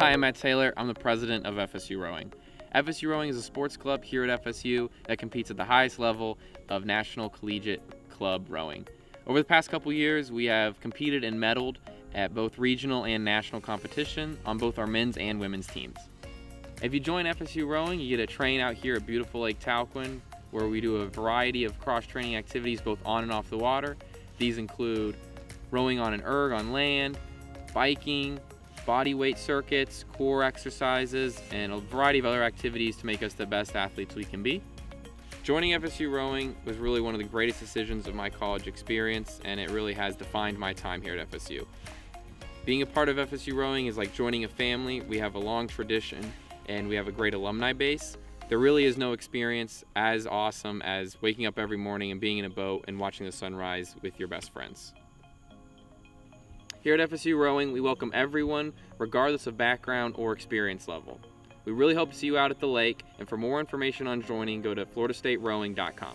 Hi, I'm Matt Taylor. I'm the president of FSU Rowing. FSU Rowing is a sports club here at FSU that competes at the highest level of National Collegiate Club Rowing. Over the past couple years, we have competed and medaled at both regional and national competition on both our men's and women's teams. If you join FSU Rowing, you get to train out here at beautiful Lake Talquin, where we do a variety of cross-training activities both on and off the water. These include rowing on an erg on land, biking, body weight circuits, core exercises, and a variety of other activities to make us the best athletes we can be. Joining FSU rowing was really one of the greatest decisions of my college experience, and it really has defined my time here at FSU. Being a part of FSU rowing is like joining a family. We have a long tradition and we have a great alumni base. There really is no experience as awesome as waking up every morning and being in a boat and watching the sunrise with your best friends. Here at FSU Rowing, we welcome everyone, regardless of background or experience level. We really hope to see you out at the lake, and for more information on joining, go to floridastaterowing.com.